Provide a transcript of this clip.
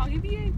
आगे भी है